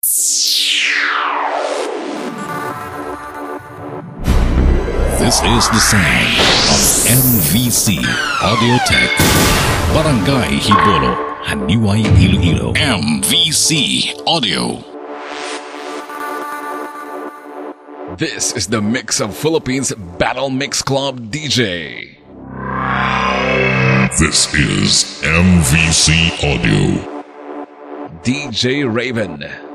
This is the sound of MVC Audio Tech. Barangay Hibolo, Janiuay Iloilo. MVC Audio. This is the mix of Philippines Battle Mix Club DJ. This is MVC Audio. DJ Raven.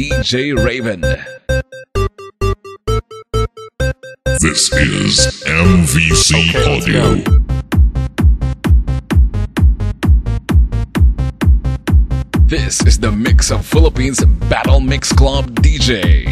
DJ Raven. This is MVC Audio. This is the mix of Philippines Battle Mix Club DJ.